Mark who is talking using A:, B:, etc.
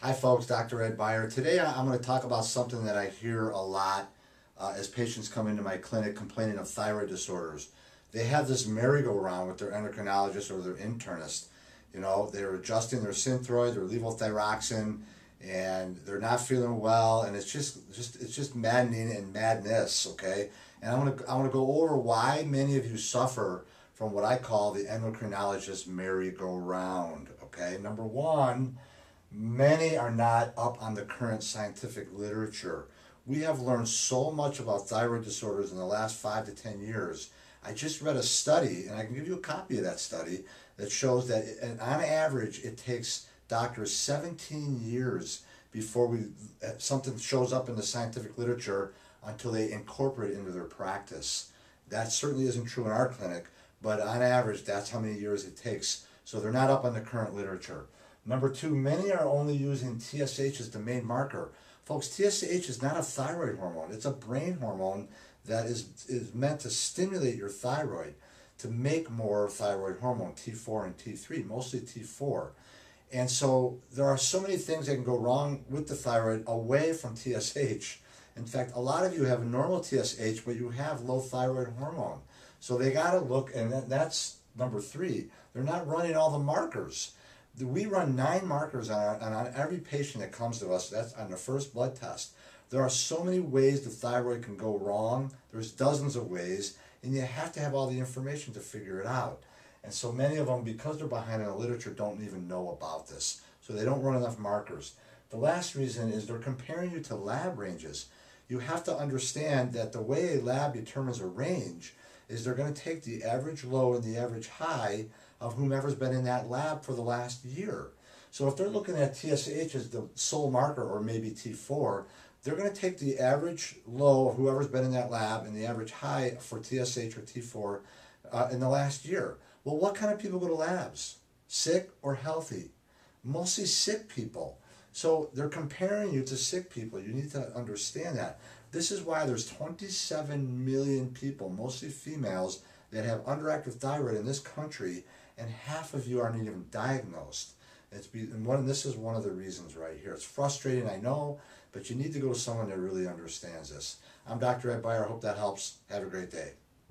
A: Hi, folks. Dr. Ed Beyer. Today I'm going to talk about something that I hear a lot uh, as patients come into my clinic complaining of thyroid disorders. They have this merry-go-round with their endocrinologist or their internist. You know, they're adjusting their synthroid, their levothyroxine, and they're not feeling well, and it's just, just it's just maddening and madness. Okay, and I want to I want to go over why many of you suffer from what I call the endocrinologist merry-go-round. Okay, number one Many are not up on the current scientific literature. We have learned so much about thyroid disorders in the last five to 10 years. I just read a study, and I can give you a copy of that study, that shows that on average it takes doctors 17 years before we uh, something shows up in the scientific literature until they incorporate it into their practice. That certainly isn't true in our clinic, but on average that's how many years it takes. So they're not up on the current literature. Number two, many are only using TSH as the main marker. Folks, TSH is not a thyroid hormone. It's a brain hormone that is, is meant to stimulate your thyroid to make more thyroid hormone, T4 and T3, mostly T4. And so there are so many things that can go wrong with the thyroid away from TSH. In fact, a lot of you have normal TSH, but you have low thyroid hormone. So they got to look, and that's number three. They're not running all the markers we run nine markers on, on every patient that comes to us. That's on the first blood test. There are so many ways the thyroid can go wrong. There's dozens of ways, and you have to have all the information to figure it out. And so many of them, because they're behind in the literature, don't even know about this. So they don't run enough markers. The last reason is they're comparing you to lab ranges. You have to understand that the way a lab determines a range is they're going to take the average low and the average high of whomever's been in that lab for the last year. So if they're looking at TSH as the sole marker or maybe T4, they're going to take the average low of whoever's been in that lab and the average high for TSH or T4 uh, in the last year. Well, what kind of people go to labs? Sick or healthy? Mostly sick people. So they're comparing you to sick people. You need to understand that. This is why there's 27 million people, mostly females, that have underactive thyroid in this country, and half of you aren't even diagnosed. It's be, and one, this is one of the reasons right here. It's frustrating, I know, but you need to go to someone that really understands this. I'm Dr. Ed Beyer. I hope that helps. Have a great day.